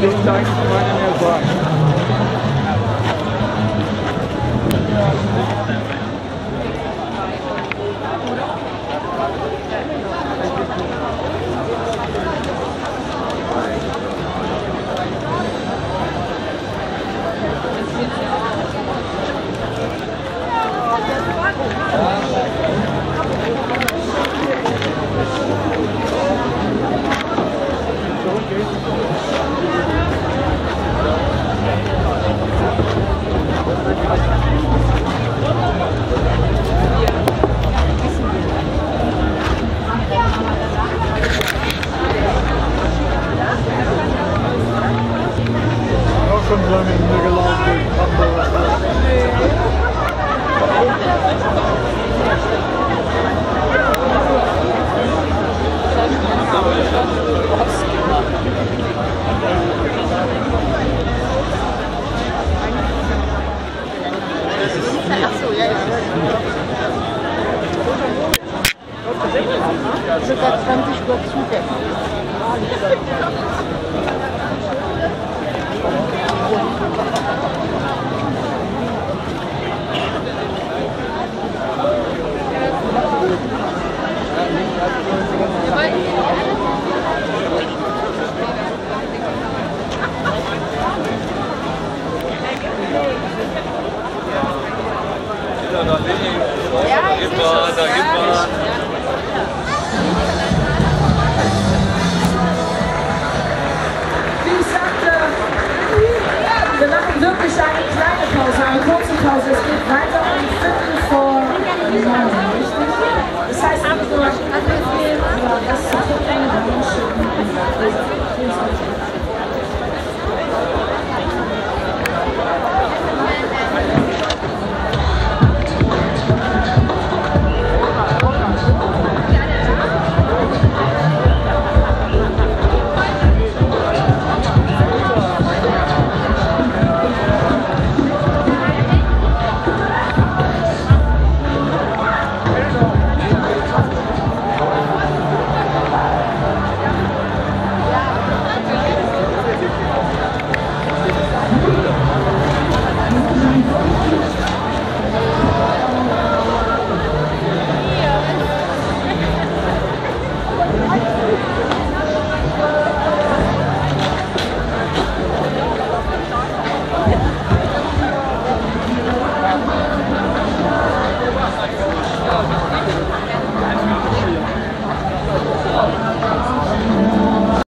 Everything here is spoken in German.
tentar que vai na minha voz. Schon so lange nicht mehr gelaufen durch Hamburg. Achso, ja, ja. Sogar 20 Uhr Ja, ich sehe schon. da.